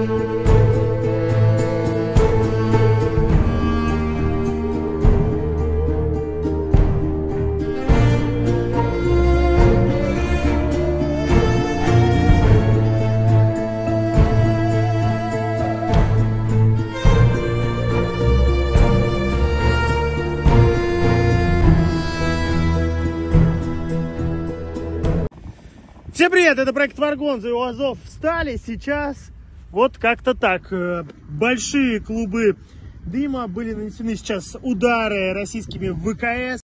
Всем привет, это проект Варгон, за Азов встали, сейчас вот как-то так, э, большие клубы дыма были нанесены сейчас удары российскими ВКС,